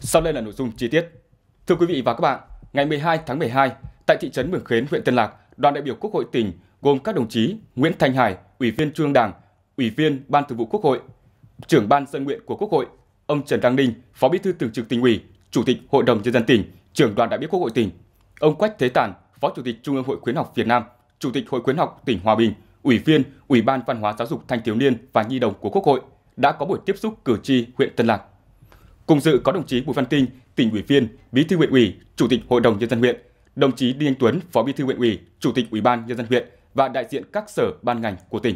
Sau đây là nội dung chi tiết. Thưa quý vị và các bạn, ngày 12 tháng 12, tại thị trấn Mường Khến, huyện Tân Lạc, đoàn đại biểu Quốc hội tỉnh gồm các đồng chí Nguyễn Thanh Hải, Ủy viên Trung ương Đảng, Ủy viên Ban Thường vụ Quốc hội, Trưởng ban dân nguyện của Quốc hội, ông Trần Đăng Ninh, Phó Bí thư Thường trực Tỉnh ủy, Chủ tịch Hội đồng nhân dân tỉnh, Trưởng đoàn đại biểu Quốc hội tỉnh, ông Quách Thế Tản, Phó Chủ tịch Trung ương Hội khuyến học Việt Nam, Chủ tịch Hội khuyến học tỉnh Hòa Bình, Ủy viên Ủy ban Văn hóa Giáo dục Thanh thiếu niên và Nhi đồng của Quốc hội đã có buổi tiếp xúc cử tri huyện Tân Lạc. Cùng dự có đồng chí Bùi Văn Tinh, tỉnh ủy viên, Bí thư huyện ủy, Chủ tịch Hội đồng nhân dân huyện, đồng chí Đinh Anh Tuấn, Phó Bí thư huyện ủy, Chủ tịch Ủy ban nhân dân huyện và đại diện các sở ban ngành của tỉnh.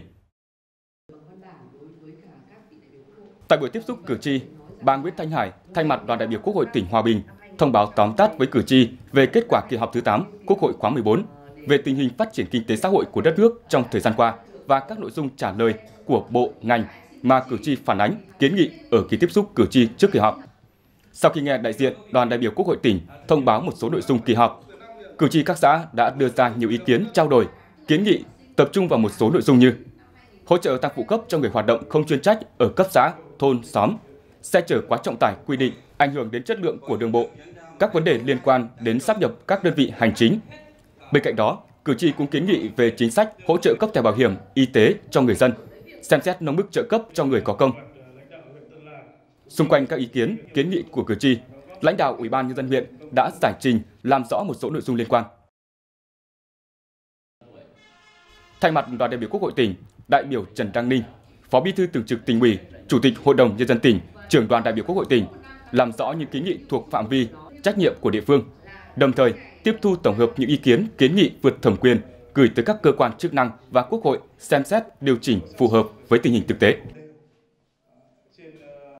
Tại buổi tiếp xúc cử tri, bà Nguyễn Thanh Hải thay mặt đoàn đại biểu Quốc hội tỉnh Hòa Bình thông báo tóm tắt với cử tri về kết quả kỳ họp thứ 8 Quốc hội khóa 14 về tình hình phát triển kinh tế xã hội của đất nước trong thời gian qua và các nội dung trả lời của bộ, ngành mà cử tri phản ánh, kiến nghị ở kỳ tiếp xúc cử tri trước kỳ họp. Sau khi nghe đại diện đoàn đại biểu Quốc hội tỉnh thông báo một số nội dung kỳ họp, cử tri các xã đã đưa ra nhiều ý kiến trao đổi, kiến nghị tập trung vào một số nội dung như hỗ trợ tăng phụ cấp cho người hoạt động không chuyên trách ở cấp xã, thôn, xóm, xe chở quá trọng tải quy định ảnh hưởng đến chất lượng của đường bộ, các vấn đề liên quan đến sắp nhập các đơn vị hành chính. Bên cạnh đó, cử tri cũng kiến nghị về chính sách hỗ trợ cấp thẻ bảo hiểm y tế cho người dân, xem xét nâng mức trợ cấp cho người có công. Xung quanh các ý kiến, kiến nghị của cử tri, lãnh đạo Ủy ban nhân dân huyện đã giải trình làm rõ một số nội dung liên quan. Thay mặt đoàn đại biểu Quốc hội tỉnh, đại biểu Trần Đăng Ninh, Phó Bí thư Thường trực Tỉnh ủy, Chủ tịch Hội đồng nhân dân tỉnh, trưởng đoàn đại biểu Quốc hội tỉnh làm rõ những kiến nghị thuộc phạm vi trách nhiệm của địa phương, đồng thời tiếp thu tổng hợp những ý kiến kiến nghị vượt thẩm quyền gửi tới các cơ quan chức năng và Quốc hội xem xét điều chỉnh phù hợp với tình hình thực tế.